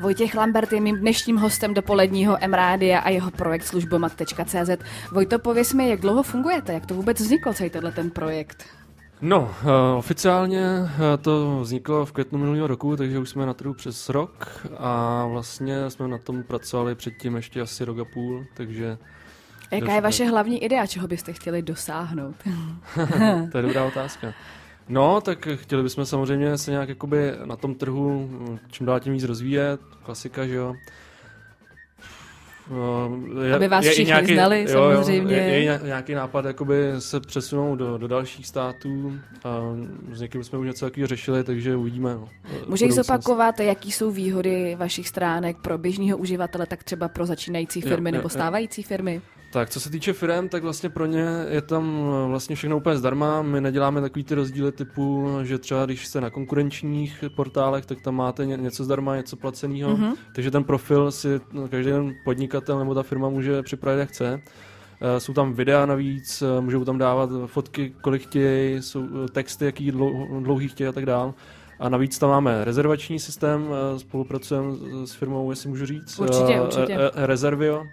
Vojtěch Lambert je mým dnešním hostem dopoledního Mrádia a jeho projekt službomat.cz. Vojto, pověs mi, jak dlouho fungujete, jak to vůbec vzniklo celý tenhle ten projekt? No, uh, oficiálně uh, to vzniklo v květnu minulého roku, takže už jsme na trhu přes rok a vlastně jsme na tom pracovali předtím ještě asi rok a půl, takže... Jaká je vaše hlavní idea, čeho byste chtěli dosáhnout? to je dobrá otázka. No, tak chtěli bychom samozřejmě se nějak jakoby na tom trhu čím dál tím víc rozvíjet, klasika, že jo. No, je, Aby vás je všichni nějaký, znali, jo, samozřejmě. Jo, je, je nějaký nápad jakoby se přesunout do, do dalších států. A s někým jsme už něco takového řešili, takže uvidíme. No, Můžeš zopakovat, jaký jsou výhody vašich stránek pro běžného uživatele, tak třeba pro začínající firmy jo, nebo stávající firmy? Tak, co se týče firm, tak vlastně pro ně je tam vlastně všechno úplně zdarma. My neděláme takový ty rozdíly typu, že třeba když jste na konkurenčních portálech, tak tam máte něco zdarma, něco placeného. Mm-hmm. Takže ten profil si každý den podnikatel nebo ta firma může připravit, jak chce. Eh, jsou tam videa navíc, eh, můžou tam dávat fotky, kolik chtějí, jsou eh, texty, jaký dlouhý chtějí a tak dále. A navíc tam máme rezervační systém, spolupracujeme s firmou, jestli můžu říct. Určitě, určitě. Rezervio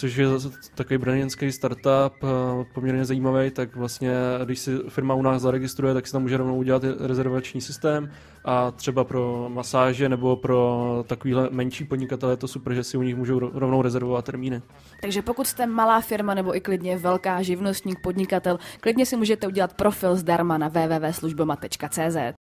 což je takový brněnský startup, eh, poměrně zajímavý, tak vlastně, když si firma u nás zaregistruje, tak si tam může rovnou udělat rezervační systém a třeba pro masáže nebo pro takovýhle menší podnikatele je to super, že si u nich můžou rovnou rezervovat termíny. Takže pokud jste malá firma nebo i klidně velká živnostník, podnikatel, klidně si můžete udělat profil zdarma na www.služboma.cz.